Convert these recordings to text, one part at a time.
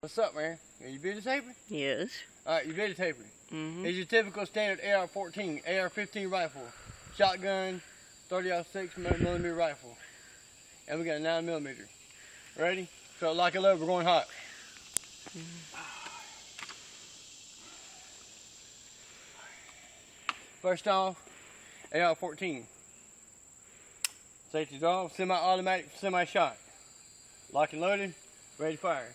What's up, man? Are you videotaping? Yes. All right, you videotaping. Mm-hmm. It's your typical standard AR-14, AR-15 rifle, shotgun, 30-06 millimeter rifle, and we got a 9 millimeter. Ready? So lock it up. We're going hot. First off, AR-14. Safety's off. Semi-automatic, semi-shot. Lock and loaded. Ready to fire.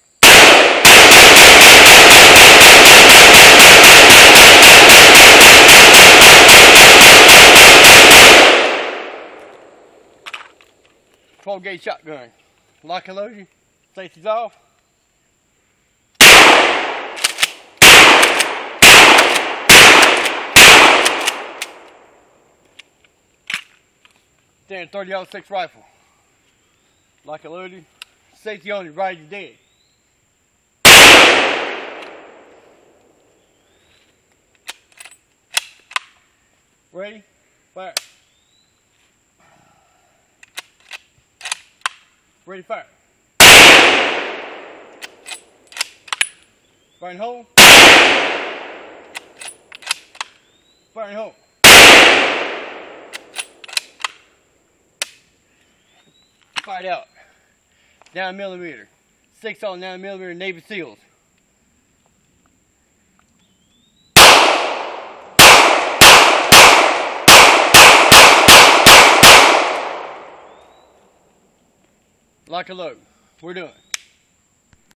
Twelve gauge shotgun. Lock and loaded. Safety's off. Standard 30 06 rifle. Lock and loaded. Safety on you, right you dead. Ready? Fire. Ready, fire. Fire and hold. Fire and hold. Fired out. Nine millimeter. Six on nine millimeter Navy SEALs. Lock a load. We're doing.